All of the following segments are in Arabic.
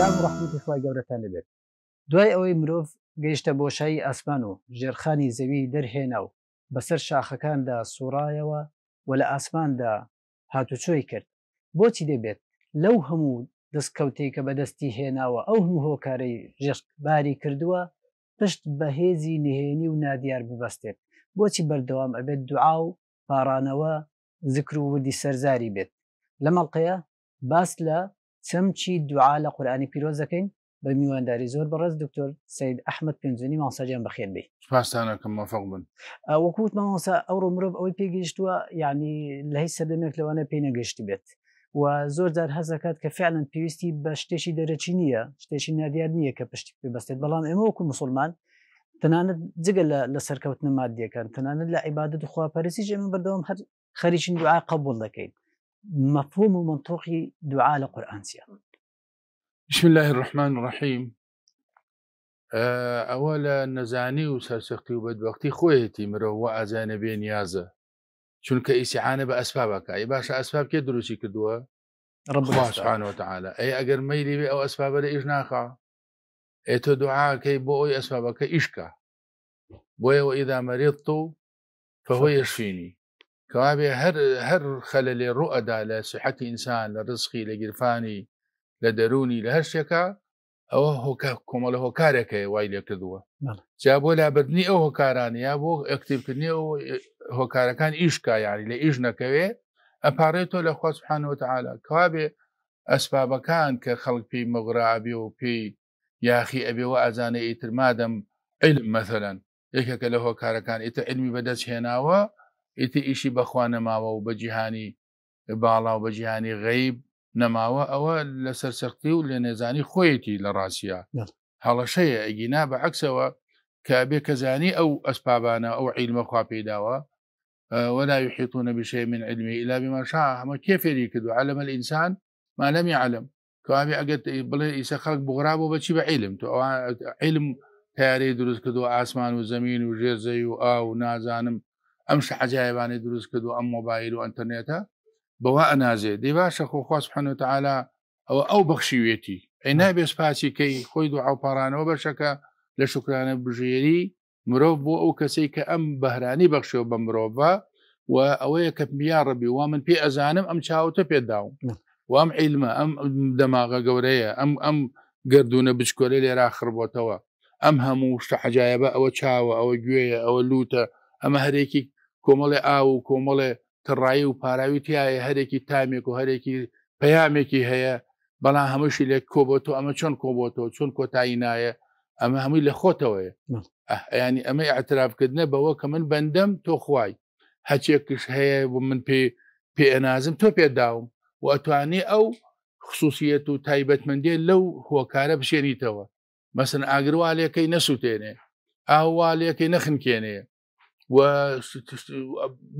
سلام ڕحمەتی خخوای گەورەتان لەبێت. دوای ئەوەی مرۆڤ گەیشتە بۆشایی ئاسمان و ژێرخانی زەوی دەرهێنا و بەسەر شاخەکاندا سوڕایەوە و لە ئاسماندا هاتوچۆی کرد. بۆچی دەبێت؟ لەو هەموو دەستکەوتەی کە بەدەستی هێناوە ئەو هەموو هۆکارەی ژێشت باری کردووە پشت بەهێزی نهێنی و نادیار ببەستێت. بۆچی بەردەوام ئەبێت دوعا و پارانەوە زکر و وردی سەرزاری بێت؟ لە مەڵقەیە باس لە چەمچی دوعا لە قورآانی پیرۆزەکەین؟ بە میوانداری زۆر بەڕێز دکتۆر سید ئەحمد پێنجنی ماسەجیان بەخێن بی. سپاسانەکەم مەفق بن. وەکووت مامۆسا ئەوڕۆ مرۆڤ ئەوەی پێگەیشتووە یعنی لە هیچ سەردەمێک لەوانە پێی نەگەشتی بێت. و زۆر جار هەزەکات کە فعلن پێویستی بە شتێکی دەرەچی نییە شتێکی نادیار نییە کە پشتی پێبستێت بەڵام ئێمە وەکو مسلمان تەنانەت جگە لە سەرکەوتنە مادیەکان تەنانەت لە عیبادت خواپەرسی ئێمە بەردەوام هەر خەریکین دوعا قبول دەکەین. مفهوم و منطوقی دوعا لە قورآانسیە بسم الله الرحمن الرحیم ئەوە لە نەزانی و سەرسەختی و بەدبختی خۆیەتی مرۆڤ ئازانە بێ نیازە چونکە ئیسیعانە بە ئەسپابەکە ئی باشە ئەسپاب کێ دروستی کردووە تعاالە ئەی ئەگەر مەیلی بێ ئەو ئەسپابە لە ئیش ناخوا ئێ تۆ دوعاکەی بۆ ئەوی ئەسپابەکە ئیشکە بۆیەوە ئیدا فهۆ یشفینی. کەوابێ هەر هەر خەلە لێ ڕوئەدا لە سحەتی ئینسان لە ڕزقی لە گیرفانی لە دەرونی لە هەر شتێکە ئەوە هۆکە کۆمەڵە هۆکارێکە وای لێ کردووە. جا بۆ لابردنی ئەو هۆکاران یا بۆ ئەکتیبکردنی ئەو هۆکارەکان ئیشکا یاری لە ئیش نەکەوێ ئەپارێتەوە لە خۆ سبحانەوە تعالا کەوابێ ئەسبابەکان کە خەڵک پێی مەغرابی و پێی یاخی ئەبێەوە ئازانە ئیتر مادەم علم مەثلەن یەکێکە لە هۆکارەکان ئیتر علمی بەدەست هێناوە ئیتی ئیشی بەخوا نەماوە و بە جیهانی باڵا و بە جیهانی غەیب نەماوە ئەوە لە سەرسەختی و لە نێزانی خۆیەتی لە ڕاستە هەڵەشەیە ئەگینا بە عکسەوە کە بێ کەزانی ئەو ئەسپابانە ئەو عیلمە خوا پێداوە ولا يحيطون بشيء من علمه إلا بما شاء هەمە کێفێری کردو علم الإنسان ما لم يعلم. کابێ ئەگەت بڵێ ئیسە خەڵک بغرا بۆ بەچی بە علم تو علم تیارەی دروست کردو ئاسمان و زمین و ژێرزەی و ئا و نازانم ئەم شعجایبانی دروست کردو ئەم مۆبایل و ئەتەرنێتە بەوە ئەنازێ. دی باشە خۆخواست بحەنە تعالا ئەوە ئەو بەخشیوێتی ئەی نابێ سپاسیکەی خۆی دو ئاوپارانەوە بەشەکە لە شکرانە بژێری مرۆڤ بۆ ئەو کەسەی کە ئەم بەهرانی بەخشەوە بە مرۆڤە و ئەوەیە کە میان ڕبی وا من پێ ئەزانم ئەم چاوتە پێداوم وام عیلمە ئەم دەماغە گەورەیە ئەم ئەم گردونە بچکۆلە لێرا خڕبۆتەوە ئەم هەموو شتە حەجایبە ئەوە چاوە ئەوە گوێیە ئەوە لوتە ئەمە هەرێکی کۆمەڵێ ئاو و کۆمەڵێ تڕایی و پاراوی تایە هەرێکی تامێک و هەرێکی پەیامێکی هەیە. بەڵام هەمووشی لێک کۆبۆتۆ ئەمە چۆن کۆبۆتەوە چۆن کۆتایی نایە؟ ئەمە هەمووی لە خۆتەوەیە. ینی ئەمە ئاعترافکردنە بەوە کە من بەندەم تۆ خوای. هەچێکش هەیە بۆ من پێ پێ ئەنازم تۆ پێداوم و ئەتوانی ئەو خصوصیت و تایبەتمەندێ لەو هۆکارە بشێنیتەوە. مەسن ئاگروالەکەی نەسووتێنێ. ئاوالەکەی نەخنکێنێ.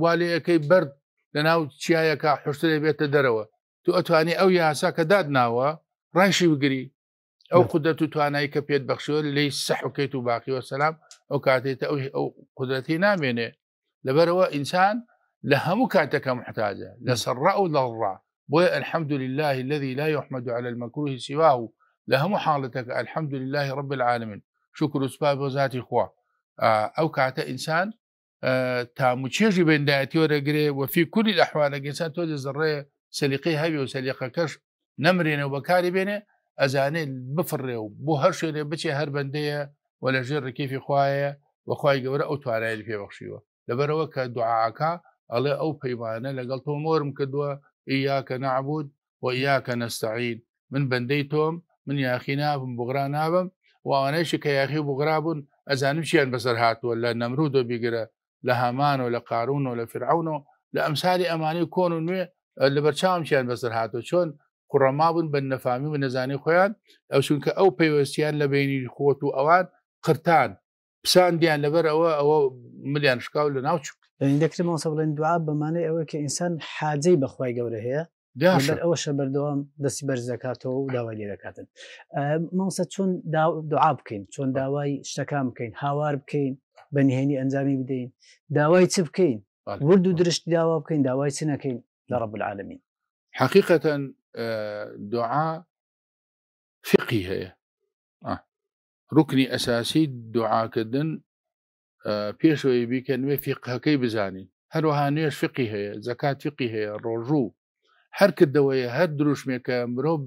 والەکەی بەرد لە ناو چیایەکە حشتێ بێتە دەرەوە تو ئەتوانی ئەو یاسا کە دادناوە ڕایشی بگری ئەو قدرەت و توانایی کە پێت بەخشوە لی سەحکەیت و باقیوە سەسلام ئەو کاتێتە ئەو ئەو قدرەتی نامێنێ لەبەرەوە ئینسان لە هەموو کاتەکە محتاجە لە سەرڕ و لەڕ بۆیە الحمد لله الذي لا يحمد على المكروه سواه. لە هەموو حاڵەتەکە الحمد لله رب العالمين. شكر سپا بۆ ذاتی خوا ئەو کاتە ئینسان تاموچێژی بەندایەتی وەرەگرێ وەفی کولی لەحوانەگەسان تۆ زڕێ سەلیقی هەوی و سەلیقەکەش نەمرێنە و بەکاری بێنێ ئەزانێ بفڕێ و بۆ هەر شوێنێ بچێ هەر بەندەیە و لە ژێر ڕکیفی خوایە وەخوای گەورە ئەو توانای پێبخشیوە لەبەرەوە کە دوعاکە ئەڵێ ئەو پەیوانە لەگەڵ تۆ مۆرم کردووە ئیاکە نعبود و ئیاکە نەستعین من بەندەی تۆم من یاخی نابم بغرا نابم وانەیشی کە یاخی بغرا بوون ئەزانم چیان بەسەر هاتووە لە نەمرودۆ بیگرە لە هەمان و لە قارون و لە فرعون و لە ئەمساری ئەمانی کۆن و نوێ لە بەرچاومشیان بەسەر هاتۆ چۆن قڕەما بوون بە نەفامی و نەزانی خۆیان ئەو چونکە ئەو پەیوەستیان لە بینی خۆت و ئەوان قرتان. پساندیان لەبەر ئەوە ئەوە ملیان شکاو لە ناوچوو دەکرێتەوە بڵێن دوعا بەمانەی ئەوە کە ئینسان حاجەی بەخوای گەورە هەیە. ئەوە شە بەردەوام دەستی بەرز دەکاتەوە و داوای لێ دەکاتن. مامسە چۆن دوعا بکەین؟ چۆن داوای شتەکان بکەین؟ هاوار بکەین؟ بەنهێنی ئەنجامی بدەین. داوای چ بکەین؟ ورد و درشتی داوا بکەین داوای چ نەکەین؟ لە ڕب العالمین. حقیقەتەن دوعا فقی هەیە. ڕکنی ئەساسی دوعاکردن پێشەوەی بیکە نوێ فیقەکەی بزانین. هەروەها نوێش فقی هەیە زەکات فقی هەیە ڕۆژوو. هەر کردەوەی هەر دروشمێکە مرۆڤ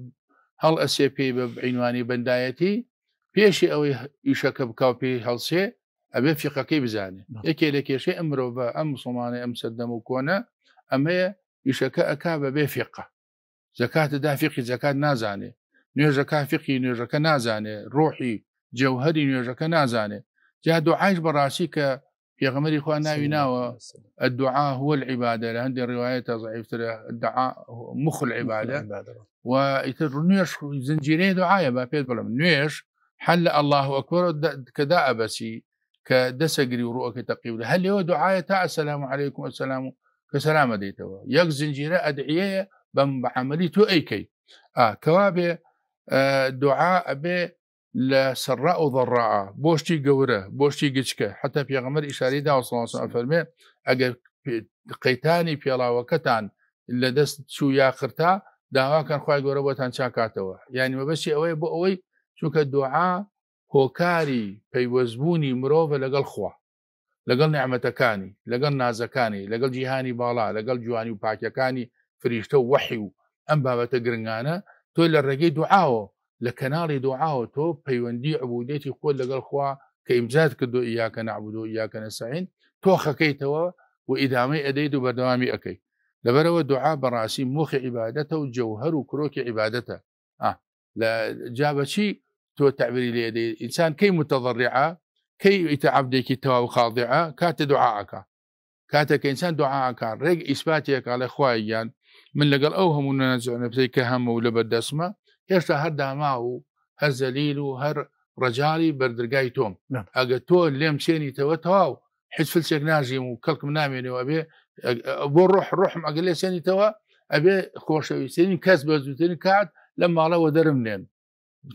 هەڵ ئەسێ پێی بە عینوانی بەندایەتی پێشی ئەوەی ئیشەکە بکاو پێی هەڵسێ ئەبێ فیقەکەی بزانێ یەکێ لە کێشەی ئەم مرۆڤ بە ئەم مسلمانە ئەم سەردەم و کۆنە ئەمەیە ئیشەکە ئەکا بە بێ فیقە زەکاتە دافیقی زەکات نازانێ نوێژەکە فیقی نوێژەکە نازانێ ڕۆحی جەوهری نوێژەکە نازانێ جا دوعاش بەڕاستی کە پێغمەری خوا ناوی ناوە الدعاء هو العبادة. لهندي رواية ضعيفة الدعاء مخ العبادة. ويتر نوێش زنجيري دعاية با پێت بڵم نوێش حل الله أكبر كدا أبسي كدسقري وروءك تقيب هل هو دعاية تا السلام عليكم السلام كسلام ديتوا يك زنجيرة أدعية بم بعملي أي كي. آه كوابي آه دعاء بي لە سەرڕا و ضڕعا بۆشتی گەورە بۆشتی گچکە حتا پێغەمەر ئیشاری داوەسڵ فەرمێ ئەگەر قەیتانی پێڵاوەکەتان لە دەست چوو یا قرتا داواکەن خخوای گەورە بۆتان چاکاتەوە یعنی مەبەستی ئەوەی بۆ ئەوەی چونکە دوعا هۆکاری پەیوەزبوونی مرۆڤە لەگەڵ خوا لەگەڵ نعممەتەکانی لەگەڵ نازەکانی لەگەڵ جیهانی باڵا لەگەڵ جوانی و پاکەکانی فریشتە و وەحی و ئەم بابەتە گرنگانە تۆی لە ڕێگەی دوعاوە لە کەناڵی دوعاوە تۆ پەیوەندی عبودێتی خۆ لەگەڵ خوا کە ئیمزاد کردو یاکە نعبود و یاکە نەساین تۆ خەکەیتەوە و ئیدامەی ئەدەیت و بەردەوامی ئەەکەی. لەبەرەوە دوعا بەڕاستی مخی عیباەتە و جەوهر و کرۆکی عیباەتە لە جابەچی تۆ تعبیری لێ ئینسان کەی متەضڕعا کەی ئیتەعبدێکی تەواو خاڵدیعا کاتە دوعاکە کاتێک ئینسان دوعاکە ڕێک ئیسپاتێکا لە خوایان من لەگەڵ ئەو هەموو نەجانەپسەی کە هەمە و لە بەردەسمە هێشتا هەر داما و هەر زەلیل و هەر ڕجاری بەردرگای تۆم ئەگە تۆ لێم سێنیتەوە تەواو حیز فلسێک ناژیم و کەڵکم نامێنەوە بێ بۆ ڕۆح ڕۆحم ئەگە لێ سێنیتەوە ئەبێ خۆشەویستێنی کەس بە زووترین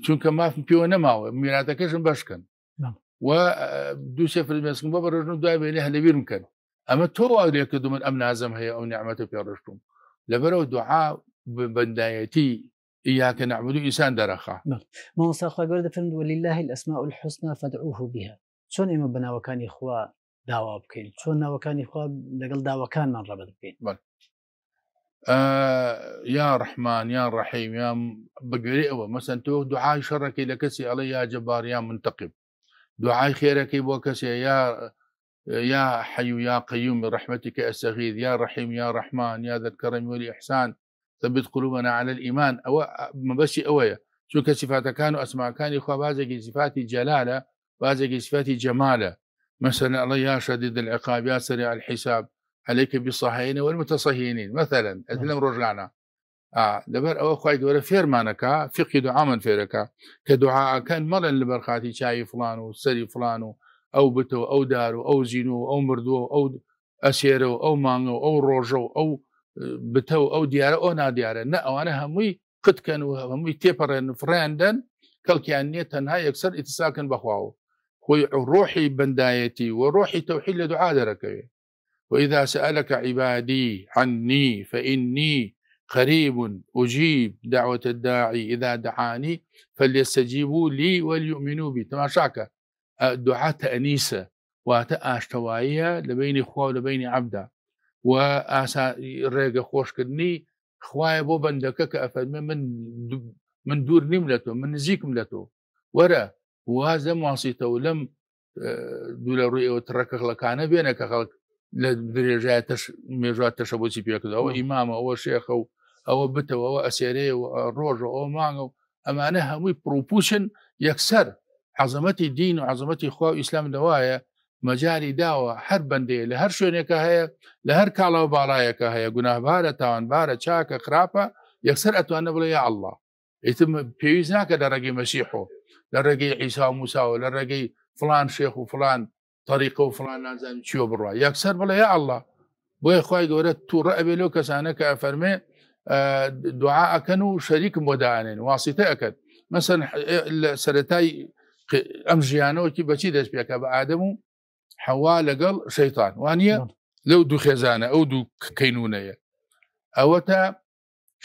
چونکە مافم پێوە نەماوە میراتەکەشم بەشکن و دوو سێ فرمێسکم بە بەڕژن دوای بێنێ هەلەبیرم کرد ئەمە تۆ لێ کردو من ئەم نازم هەیە ئەو نیعممەتە پێڕشتم لەبەرەوە دوعا بەندایەتی إياك نعبد إنسان درخا نعم. ما مصاخوا قرد فرمد ولله الأسماء الحسنى فادعوه بها. شون إما بنا وكان إخوة داوا بكين شون وكان إخوة لقل داوا كان من ربط بكين بل. آه يا رحمن يا رحيم يا بقري مثلا تو دعاء شرك لكسي علي يا جبار يا منتقم. دعاء خيرك بوكسي يا يا حي يا قيوم برحمتك أستغيث. يا رحيم يا رحمن يا ذا الكرم والإحسان. ثبت قلوبنا على الإيمان. أو مبشي أويا. شو كصفات كانوا أسماء. كان إخوة. بازك صفات جلالة. بازك صفات جمالة. مثلا الله يا شديد العقاب يا سريع الحساب. عليك بالصهاينة والمتصهينين مثلا أدلم رجعنا آه لبر أو خواي دورة فير مانكا فقه دعاء من فيركا. كدعاء كان مرة لبرخاتي شاي فلان وسري فلان أو بتو أو دارو أو زينو أو مردو أو أسيرو أو مانو أو روجو أو بتەو ئەو دیارە ئەو نادیارە نە ئەوانە هەمووی قتکەن و هەمووی تێپەڕێن فڕیاندن کەڵکیان نییە تەنها یەکسەر ئیتساکن بەخواوە خۆی ڕۆحی بەندایەتی و ڕۆحی تەوحید لە دوعا دەرەکەوێ وإذا سألك عبادي عني فإني قريب أجيب دعوة الداعي إذا دعاني فليستجيبوا لي وليؤمنوا بي. تماشاك دعاء تأنيسة وتأشتوايا لبين إخوة ولبين عبدا و ئاسا ڕێگە خۆشکردنی خوایە بۆ بەندەکە کە ئەفەرمێ من من لە تۆ من تۆ وەرە وازە ماسیتەوە لەم دوو لە ڕووی ئەوە تڕەکەڵەکانە بێنە کە خەڵک لە درێژای مێژات تەشە بۆچی پێکردەوە ئیمامە ئەوە شێخە و ئەوە بتەوە ئەوە ئەسێرێ و ڕۆژە ئەو مانگە و ئەمانە هەمووی پرۆپوشن یەکسەر حەزمەتی دین و حەزمەتی خوا ئیسلام دەوایە مەجاری داوە هەر بەندەیە لە هەر شوێنێکە هەیە لە هەر کاڵەوە باڵایەکە هەیە گوناهبارە تاوانبارە چاکە خراپە یەکسەر ئەتوانە بڵێ یا ئەله ئیتم پێویست ناکە لە ڕێگەی مەسیحۆ لە ڕێگەی ئیسا و موساوە لە ڕێگەی فلان شێخ و فلان طریقە و فلان نازان چیۆ بڕە یەکسەر بڵێ یا ئەله بۆیە خی گەورە تووڕە ئەبێ لەو کەسانە کە ئەفەرمێ دوعا ئەەکەن و شەریکم بۆ داانێن واسیتە ئەەکەن مەسن سەتای ئەم ژیانەوەکی بەچی دەست پێکە بە ئادەم و حەوا لەگەڵ شەیتان وانە لەو دوو خێزانە ئەو دوو کەینونەیە. ئەوە تا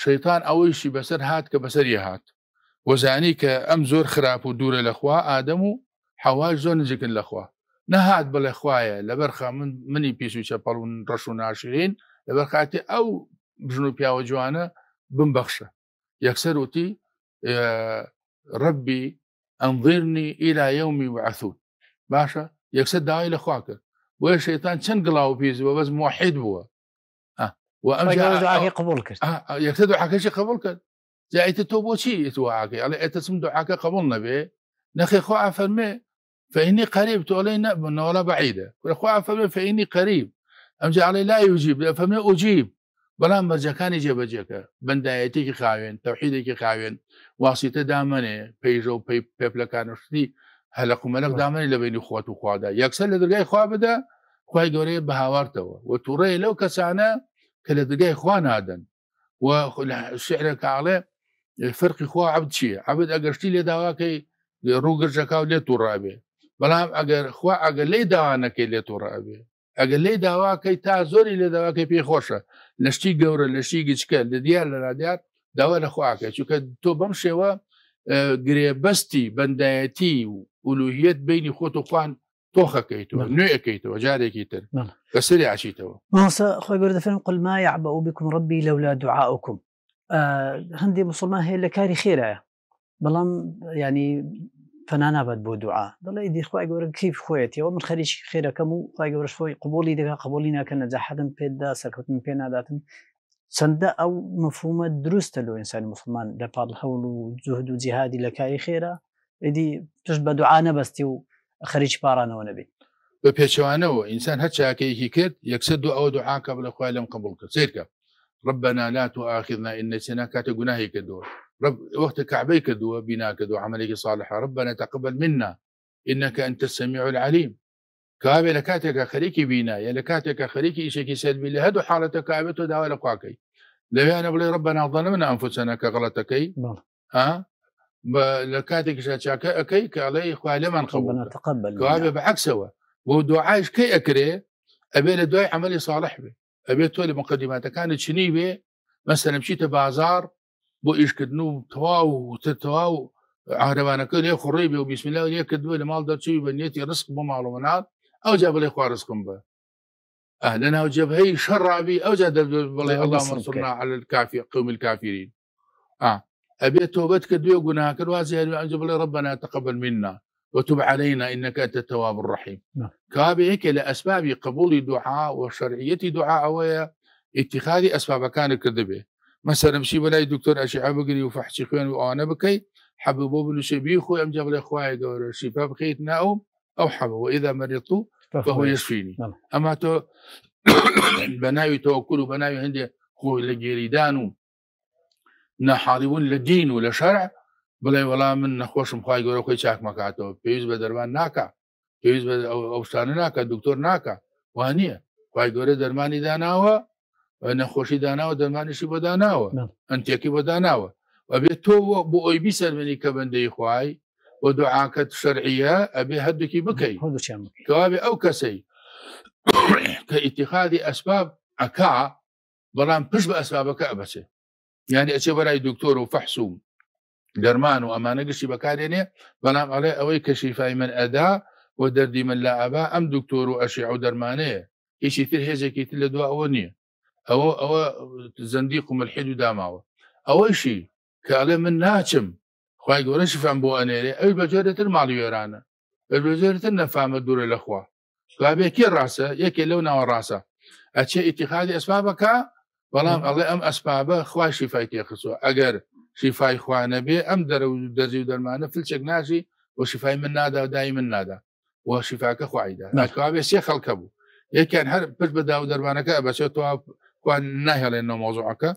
شەیتان ئەوەیشی بەسەر هات کە بەسەری هات. وەزانی کە ئەم زۆر خراپ و دوورە لەخوا ئادەم و حەواش زۆر نزیکن لەخوا نەهات بڵێ خوایە لەبەرخە من منی پیش و چەپەڵ و ڕەش و ناشرین لەبەر خاتی ئەو بژن و پیاوە جوانە بمبەخشە یەکسەر وتی ڕبی ئەمڤێرنی ئیلا یومی وعثون باشە یەکسەر داوای لەخوا کرد بۆیە شەیتان چەند گڵاو پێزەوە بەس موحید بووە قبول کرد یەکسەر دوعاکەشی قبول کرد جایتە تۆ بۆچی توعاکەی ئەڵێ ئێتەسم دوعاکە قبول نەبێ نەخێ خۆ ئافەرمێ فإني قريب تقولي نأمن ولا بعيدة والأخوة فمن فإني قريب. أم جعل لا يجيب فمن أجيب. بەڵام بەرجەکانی جێبەجێکە بەندایەتێکی خاوێن تەوحیدێکی خاوێن واسیتە دامنێ پێیژە و پێپلەکانشتی هەلق و مەلک دامنی لە بینی خۆت و خوادا یەکسەر لە دەرگای خوا بدە خی گەورەیە بە هاوارتەوە و تووڕێ لەو کەسانە کە لە دەرگای خوا نادەن و شعرە کاڵێ فرقی خوا عبد چییە عبد ئەگەشتی لێ داواکەی ڕووگەرجەکە لێ تووڕابێ بەڵام ئەگەر خوا ئەگەر لی داوانەکەی لێ تووڕابێ ئەگەر لی داواکەی تا زۆری لێ داواکەی پێی خۆشە لەشتی گەورە لەشی گچکە لە دیار لە رادیار داوا لە خواکە چونکە تۆ بەم شێوە گرێبەستی بەندایەتی و ئولوهیت بینی خۆت و خوان تۆخەکەیتەوە نوێەکەیتەوە جارێکی تر کەسری عچیتەوە ماسە خۆی گەوردەفێن قل ما يعبأ بكم ربي لولا دعاؤكم هەندێ مسلمان هەیە لە کاری خێرایە بەڵام ینی فەنا نابەت بۆ دوعا دەڵێ دیخوای گەورە کیف خۆیەتەوە من خەریکی خێرەکەم و خی گەورە خۆی قبولی دەگا قبولی ناکە نەجاحدم پێدا سەرکەوتن پێ ناداتن چەندە ئەو مفهومە دروستە لە ئینسانی مسلمان لە پاڵ هەوڵ و جوهد و جیهادی لە کاری خێرا ئیدی پشت بە دوعا نەبستی و خەریکی پارانەوە نەبێت بە پێچوانەوە ئینسان هەر چاکەیەکی کرد یەکسەر دو ئەو دوعاکە بە لەخوای لەم قبول کرد سیرکە ربنا لا تؤاخذنا إن نسينا كات جناهي كدور. رب وقت كعبي كدوا بنا كدوا عملك صالح ربنا تقبل منا. إنك أنت السميع العليم. كابي لكاتك خريكي بينا يا لكاتك خريكي إشيكي سلبي لهدو حالة كعبته داوى لقواكي لو أنا بلي ربنا ظلمنا أنفسنا كغلطكي ها؟ لكاتك شاكا أكي كالي إخوالي من قبول تقبل كابي بعكسه ودعايش كي أكري أبي لدعاء عملي صالح به تۆ لە مقدماتەکانت چنی بێ مەسەرم بچیتە بازار بۆ ئیشکردن و تەواو تەواو ئارەوانەکە لێ خوڕی بێ و بیسمیلا لێ کردووە لە ماڵ دەرچوی بە نیەتی ڕسک بۆ ماڵەوەنات ئەو جا بڵێ خوا ڕسکم بە. لە ناو جەبهەی شەڕابی ئەو جا بڵێ الله منصورنا على الكافي قوم الكافرين آه أبي توبتك دوي قناك وازي أنجب لي ربنا تقبل منا وتب علينا إنك أنت التواب الرحيم. نعم. كابي هيك لأسباب قبول دعاء وشرعية دعاء ويا اتخاذ أسباب كان كذبه مثلا مشي بلاي دكتور أشعة بقري وفحشي خوين وأنا بكي حببوا بن شبيخو أم جاب الإخوة قول الشفاء بخيت ناوم أو حبب وإذا مرضت فهو يشفيني. نعم. أما تو بناوي توكل بناوي عندي خو لجيريدانو نحاربون للدين ولا شرع بڵێ وەڵام من نەخۆشم خی گەورە خۆی چاک مەکاتەوە پێویست بە دەرمان ناکە پێویست بە ئەو شتانە ناکە دکتۆر ناکە وانە خی گەورە دەرمانی داناوە نەخۆشی داناوە دەرمانیشی بۆ داناوە. ئەنتێکی بۆ داناوە. ئەبێت تۆ بۆ ئەوی بیسەرمەنی کە بەندەی خوای بۆ دوعاکەت شەرعە ئەبێ هەردووکی بکەیت کەوابێ ئەو کەسەی کە ئیتیخادی ئەسباب ئەکا بەڵام پشت بە ئەسبابەکە ئەبەسێ. یعنی ئەچێ بەرای دکتۆر و فەحسوم دەرمان و ئەمانە گشتی بەکارێنێ بەڵام ئەڵێ ئەوەی کە شیفای من ئەدا و دەردی من لە ئەبا ئەم دکتۆر و ئەشی ئەو دەرمانەیە. هیچی تر هێزێکی تر لە دو ئەوە نییە. ئەوە ئەوە زەندی قومەلحید و داماوە. ئەوەیشی کە ئەڵێ من ناچم خی گەورە شفان بۆ ئەنێرێ ئەوی بەجۆرەتر ماڵی وێرانە. بەجۆرەتر نەفامە دوورە لەخوا بابێکی ڕاستە؟ یەکێ لەو ناوە ڕاستە. ئەچێ ئیتیخادی ئەسبابەکە بەڵام ئەڵێ ئەم ئەسپابە خوای شیفای تێخسوە ئەگەر شیفای خوانە بێ ئەم دەرە و دەرزی و دەرمانە فلچێک ناژی بۆ شیفای من نادا و دای من نادا. و شیفاکە خوایدا ناکوابێ سێ خەڵکە بوو. یەکیان هەر پشت بەدا و دەرمانەکە بەچێت توان ناهێڵێنەوە مۆزوعەکە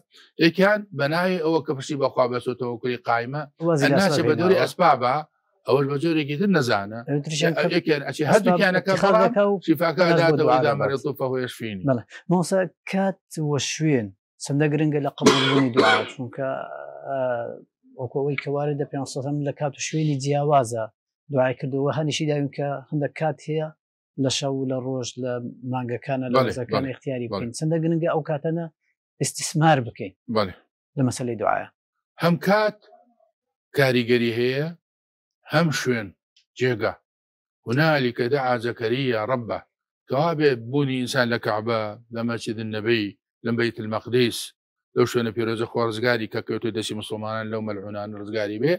یەکیان بەناوی ئەوە کە پشتی بەخوا بەسۆتەوە کوری قایمە ناچێ بە دووری ئەسپابە ئەوەش بە جۆرێکی تر نەزانە هەردووکیانەکە شیفاکە دامەڕێت و فەهۆیشفین مۆسا کات وە شوێن چەندە گرنگە لە قبولبوونی دوعا چونکە وەکەوەی کەوارە دە پێ لە کات و شوێنی جیاوازە دوای کردەوە هەنیشی داوین کە هەندە کات هەیە لە شەو لە ڕۆژ لە مانگەکانە لە ڕزەکان اختیاری بکەین چەندە گرنگە ئەو کاتەنە ئستیسمار بکەین لە مەسلەی دوایە هەم کات کاریگەری هەیە هەم شوێن جێگا هنالك دعا زكريا ربه. كوابه بوني إنسان لكعبة لمسجد النبي لم بيت المقدس. لو شوێنە پێرۆزە خۆ ڕزگاری کە کەوتو دەسی مسلمانان لەو مەلعونان ڕزگاری بێ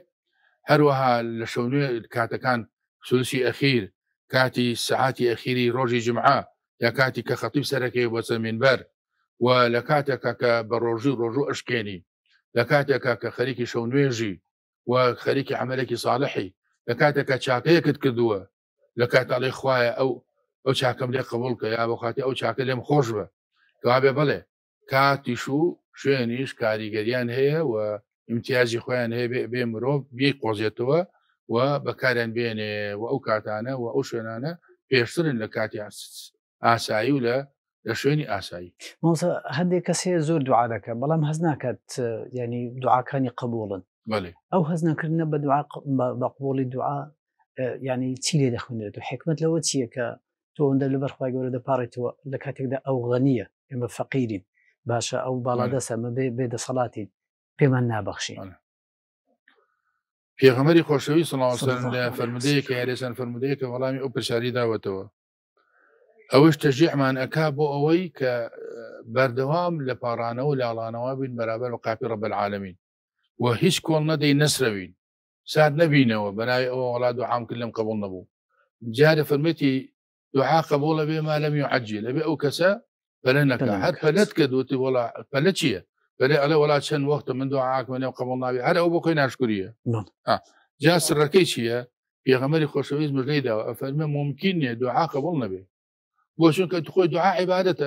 هەروەها لە شەونێ کاتەکان سوسی ئەخیر کاتی سعاتی ئەخیری ڕۆژی جمعە یا کاتی کە خەتیب سەرەکەی بۆ سەمینبەر و لە کاتێکە کە بە ڕۆژی ڕۆژوو ئەشکێنی لە کاتێکە کە خەریکی شەو نوێژی و خەریکی عملێکی ساڵحی لە کاتێکە چاکەیەکت کردووە لە کاتاڵی خوایە ئەو ئەو چاکەم لێ قبولکە یا بۆ خاتی ئەو چاکە لێم خۆش بە. کەوا بڵێ کاتیش و شوێنیش کاریگەریان هەیە و امتیازی خۆیان هەیە بێ مرۆڤ بێ قۆزیێتەوە و بەکاریان بێنێ و ئەو کاتانە و ئەو شوێنانە پێشترن لە کاتی ئاسایی و لە لە شوێنی ئاسایی. هەندێک کەسێ زۆر دوعا دەکە بەڵام هەز ناکات ینی دوعاکانی قبولن ئەو هەز نەکردنە بە بە قبولی دوعا ینی چی لێ دەخوێنێت؟ و حکمت لەوە چییە کە تۆ ئەوەندە لە بەرخوای گەورە دەپارێتەوە لە کاتێکدا ئەو غەنیە ئێمە فەقیرین. باشە ئەو باڵادەسەمە بێ دەسەڵاتی پێمان نابەخشی پێغەمەری خۆشەوی سڵاوسەر لە فرمودەیەکە یاریسان فرمودەیەکە وەڵامی ئەو پرشاری داوەتەوە. ئەوش تەژیحمان ئەک بۆ ئەوەی کە بەردەوام لە پاڕانەوە لاڵانەوە بین بەرابەر و قاپی ڕە بەعاالمین و هیچ کۆڵ نەدەی نەسرەوین. سات نبینەوە بەناوی ئەوە وڵات و عام کرد لەم قبول نەبوو. جارە فرمەتی دوعا قبولە بێ ما لەم عجی لەبێ ئەو کەسە پەلە نەکە هەر پەلت کە دوتی وڵا پەلە چییە؟ بەێ ئەلە وڵات چەند وەختە من دوعاکمە قبول ناوی هەر ئەو بۆ خۆی ناشکوریە جا سڕەکەی چییە؟ پێغەمەری خۆشەویست مژەیداوە ئەفەرمە ممکن نیە دوعا قبول نەبێ. بۆ چونکە خۆی دوعا عیباەتە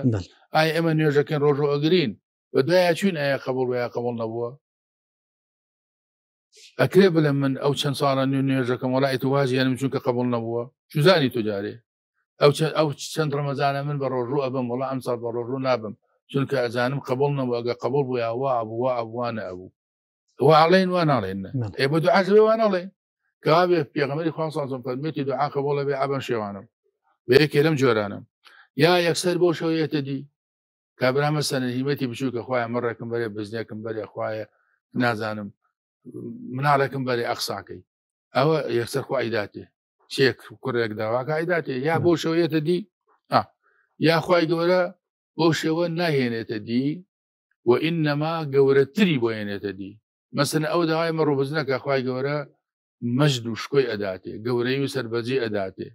ئایا ئێمە نوێژەکەن ڕۆژ ئەگرین؟ بە دوایە چوین ئایا قبول ویا قبول نەبووە؟ ئەکرێ بڵێ من ئەو چەند ساڵە نوێ نوێژەکەم وڵای توازیانم چونکە قبول نەبووە. چزانی توجارێ ئەو ئەو چەند ڕمەزانە من بە ڕۆژوو ئەبم وڵا ئەم ساڵ بە ڕۆژوو نابم. چونکە ئەزانم قبول نەبوو ئەگە قبول بوو یاوا ئەبووە ئەبوانە ئەبوو. واڵێن وا ناڵێن ئێ بە دوعاە وانەڵێ کابێ پێغمەری خواسان فەرمێتی دوعا قبولە بێ ئابن شێوانم. بەیەکێ لەم جۆرانم. یا یەکسەر بۆ شەوەیەتە دی. کابرامە سەنەهیمەتی بچووکە خخوایە مەڕێکم بەرێ بزنێکم بەرێ خوایە نازانم. مناڵێکم بەرێ ئەقساکەی. ئەوە یەکسەر خۆ ئایداتێ چێک کوڕێک داواکە ئایداتێ یا بۆ شەوەیەتە دی. یاخوای گەورە بۆ شێوە ناهێنێتە دی و ئینەما گەورەتری بۆ هێنێتە دی. مەسن ئەو داوای مە ڕۆبزنەکە خخوای گەورە مەجد و شکۆی ئەداتێ گەورەی و سربەجی ئەداتێ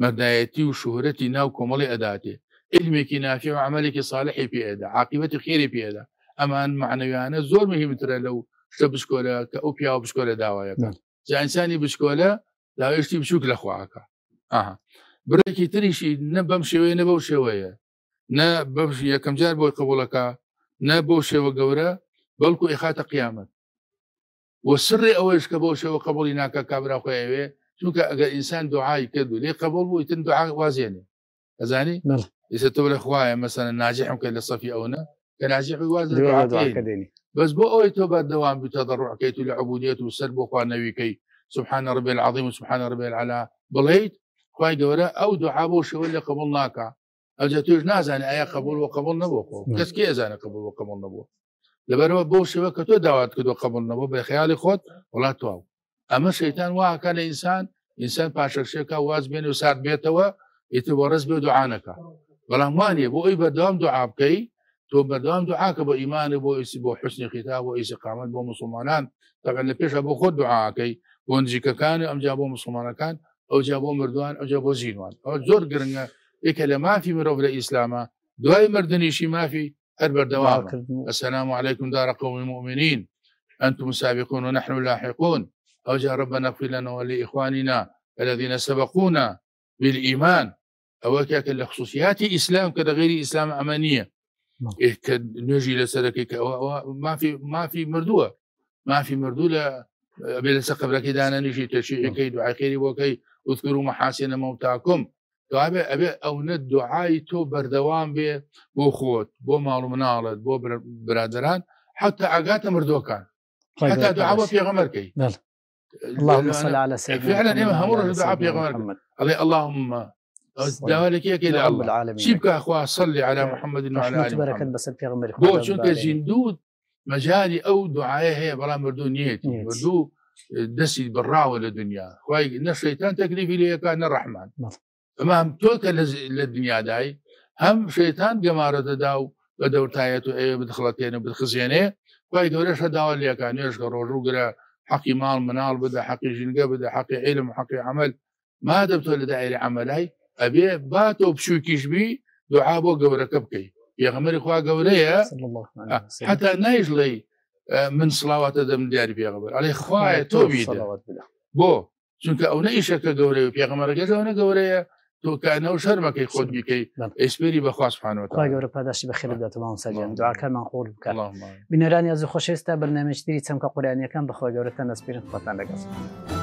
مەردایەتی و شوهرەتی ناو کۆمەڵی ئەداتێ. علمێکی نافی و عملێکی ساڵحی پێدا عقیبەتی خێری پێدا ئەمان معنەویانە زۆر مهمترە لەو شتە بشکۆلە کە ئەو پیاوە بشکۆلە داوایەکە جانسانی بشکۆلە داوێشتی بچووک لە خواکە ئاها. برێکی تریشی نە بەم شێوەیە نە بەو شێوەیە. نە بەش یەکەم جار بۆی قبولەکە نە بۆ شێوە گەورە بەڵکو ئێخاتە قیامەت و سڕێ ئەوەش کە بۆ شێوە قبولی ناکە کابرا خۆیاوێ چونکە ئەگەر ئینسان دوعای کرد و لێ قبول بوو تن دوعا وازێنێ ئەزانی ئێستا تۆ لە خوایە مەسەن ناجیحم کە لە سەفی ئەوە کە ناجیح واز بەس بۆ ئەوەی تۆ بەردەوام بتەدەڕعکەیت و لە عبودیت و سەر بۆ خوانەویکەی سبحان ربي العظيم وسبحان ربي العلا. بڵیت خی گەورە ئەو دوعا بۆ شەوە لە قبول ناکە ئەجا توش نازانێ ئایا قبول و قبول نەبوو کەسکی ئەزانە قبول و قبول نەبوو؟ لەبەرەوە بۆ شێوە کە تۆ داوات کردو قبول نەبوو بە خیالی خۆت وڵات تواو ئەمە شەیتان واکە لە ئینسان ئینسان پاشەشێکە واز بێن و سات بێتەوە ئیتر بۆ ڕست بێ دوعاانەکە بەڵام وانە بۆ ئەی بەردەوام دوعا بکەی تۆ بەردەوام دوعاکە بە ئیمانە بۆ ئیسی بۆ حسنی خیتا بۆ ئیسی قامت بۆ مسلمانان تەقل لە پێشە بۆ خۆت دوعاکەی بۆ نزیکەکان ئەمجا بۆ مسلمانەکان ئەوجا بۆ مردووان ئەوجا بۆ زیینوان ئەو زۆر گرنگە یەکە لە مافی مرۆڤ لە ئیسلامە دوای مردنیشی مافی هەر بەردەوام السلام عليكم دار قوم المؤمنين. أنتم سابقون ونحن لاحقون. أوجا ربنا اغفر لنا ولإخواننا الذين سبقونا بالإيمان. أو كاك لخصوصيات إسلام كذا غير إسلام أمانية. إيه نجي لسلك ما في ما في مردوة. ما في مردوة بلا سقف دانا نجي تشيء كي دعاء خيري وكي أذكروا محاسن موتاكم. دوابێ ئەبێ ئەو نە دوعای تۆ بەردەوام بێ بۆ خۆت بۆ ماڵ مناڵت بۆ برادران حتا ئاگاتە مردوەکان حتا دوعاوە پێغەمەرکەی اللهم صل على سيدنا فعلا إما همور دعاء بيغمر الله اللهم داوالك يا كده رب العالمين. شيبك أخوة صلي على محمد وعلى بركة محمد. بس البيغمبر بو چونك زندود مجالي أو دعاء هي بلا مردو نيتي. مردو دەستی بڕاوە لە دنیا خی نەشەیتان تەکلیفی لەکە نەڕەحمان نعم. ئەمام تۆکە لە دنیادای هەم شەیتان گەمارە دەدا و بە دەورتایەت و ئێ بدخڵەتێنە بخزیێنێ خی گەورەش هەداوە لەکان نوێشکە ڕۆژوگرە حەقی ماڵ مناڵ بدە حەقی ژینگە بدە حەقی عیلم حەقی عمل. ما دەبتۆ لە دایری عملای؟ ئەبێ با تۆ پشوکیشبی دوعا بۆ گەورەکە بکەیت پێغەمەری خوا گەورەیە. حتا نایژڵی من سڵاواتە دەم دیاری پێغەبەر ئەڵێ خوایە تۆ بیدە. بۆ چونکە ئەو نەئیشەکە گەورەی و پێغەمەرەکەش ئەوە گەورەیە. تۆکانەوە شەرمەکەی خۆت بیکەی. ئەسپێری بەخواستخانەوە گەورە پاداشی بە خێر دەتەوە سەجان دوعاکەمان خۆر بکە. بینەرانی از خۆشێستا بەرنامەشتری چەمکە قورانیەکان بەخۆی گەورەتە نەسپیرن خۆتان لەگەڵ.